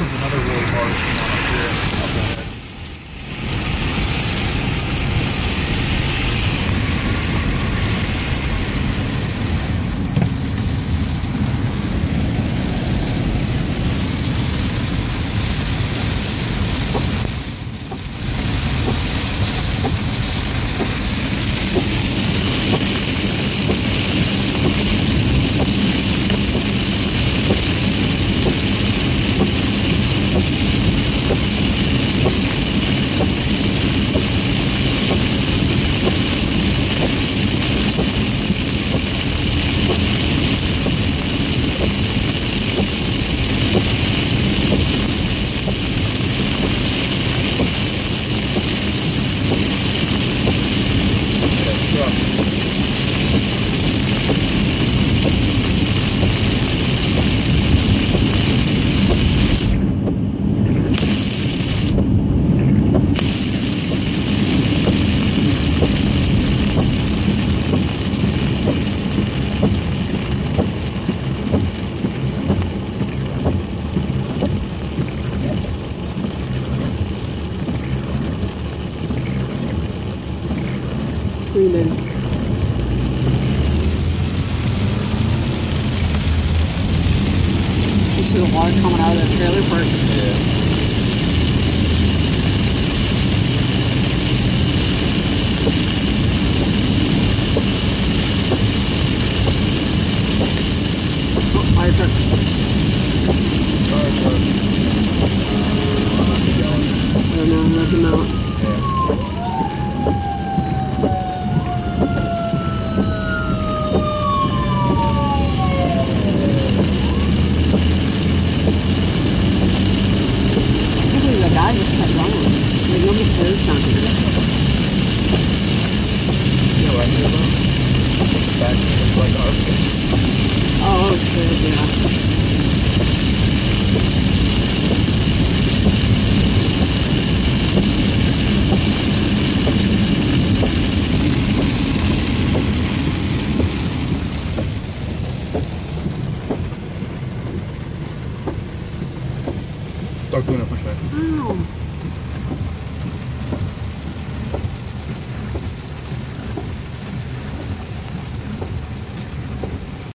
there's another really large one up here. You see the water coming out of that trailer park. Yeah. Don't know, let them out. That guy just kept going. Like nobody cares down here. talk to you in a pushback. Ow.